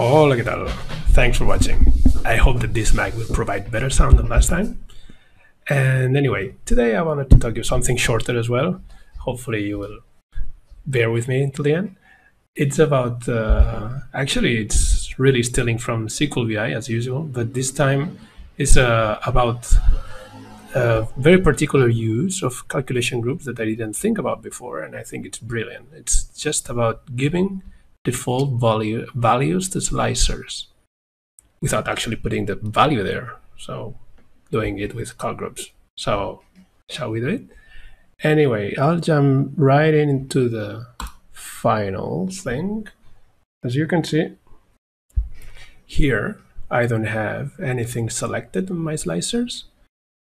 Hola, ¿qué tal? Thanks for watching. I hope that this mic will provide better sound than last time. And anyway, today I wanted to talk you something shorter as well. Hopefully you will bear with me until the end. It's about, uh, actually it's really stealing from SQLBI as usual, but this time it's uh, about a very particular use of calculation groups that I didn't think about before, and I think it's brilliant. It's just about giving default value values to slicers without actually putting the value there. So doing it with calc groups. So shall we do it? Anyway, I'll jump right into the final thing. As you can see, here I don't have anything selected on my slicers,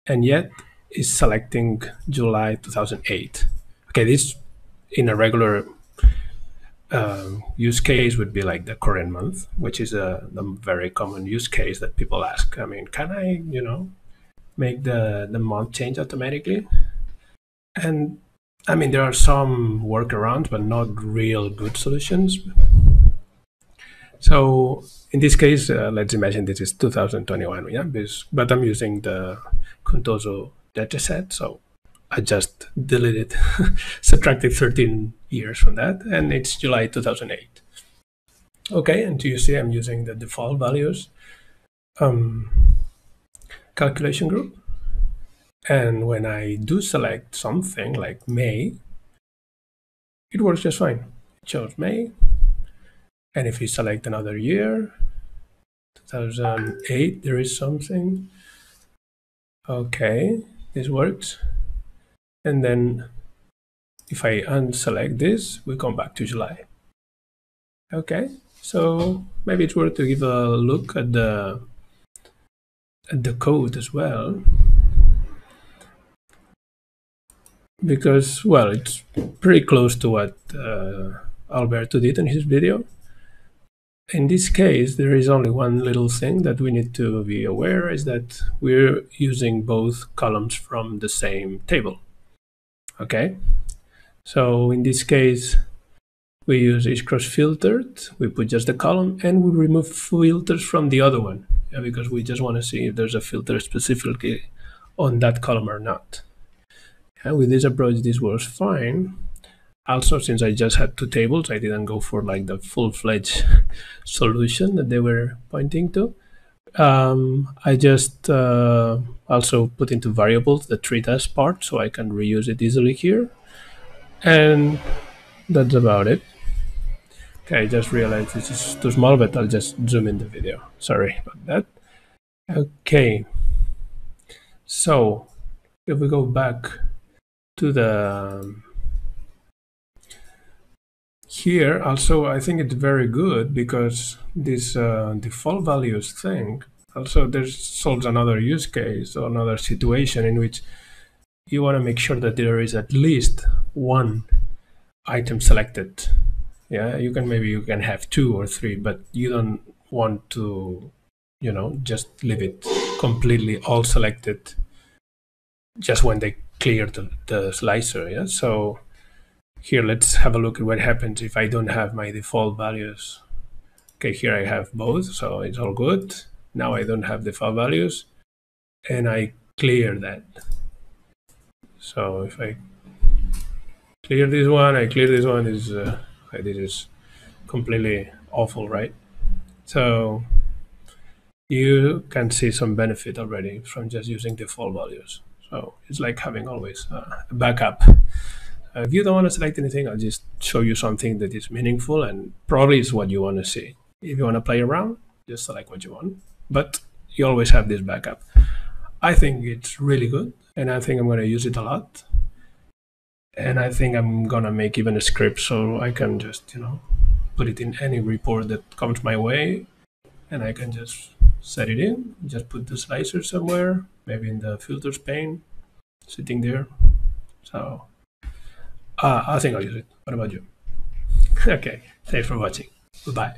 and yet it's selecting July 2008. Okay, this in a regular um, use case would be like the current month, which is a, a, very common use case that people ask. I mean, can I, you know, make the, the month change automatically? And I mean, there are some workarounds, but not real good solutions. So in this case, uh, let's imagine this is 2021, yeah, but I'm using the Contoso dataset. So I just deleted, subtracted 13 years from that, and it's July 2008. Okay, and do you see I'm using the default values um, calculation group. And when I do select something like May, it works just fine. It shows May. And if you select another year, 2008, there is something. Okay, this works. And then if I unselect this, we come back to July. Okay, so maybe it's worth to give a look at the at the code as well. Because, well, it's pretty close to what uh, Alberto did in his video. In this case, there is only one little thing that we need to be aware is that we're using both columns from the same table. Okay, so in this case, we use ISCROSSFILTERED, we put just the column and we remove filters from the other one yeah, because we just want to see if there's a filter specifically on that column or not. And with this approach, this works fine. Also, since I just had two tables, I didn't go for like the full-fledged solution that they were pointing to. Um, I just uh, also put into variables the treat as part so I can reuse it easily here. And that's about it. Okay, I just realized this is too small, but I'll just zoom in the video. Sorry about that. Okay. So if we go back to the here also I think it's very good because this uh, default values thing also there's solves another use case or another situation in which you want to make sure that there is at least one item selected yeah you can maybe you can have two or three but you don't want to you know just leave it completely all selected just when they clear the, the slicer yeah so here, let's have a look at what happens if I don't have my default values. Okay, here I have both, so it's all good. Now I don't have default values, and I clear that. So if I clear this one, I clear this one, is uh, this is completely awful, right? So you can see some benefit already from just using default values. So it's like having always a backup. Uh, if you don't want to select anything, I'll just show you something that is meaningful and probably is what you want to see. If you want to play around, just select what you want. But you always have this backup. I think it's really good, and I think I'm going to use it a lot. And I think I'm going to make even a script so I can just, you know, put it in any report that comes my way, and I can just set it in, just put the slicer somewhere, maybe in the filters pane, sitting there. So uh, I think I'll use it. What about you? okay, thanks for watching. Bye.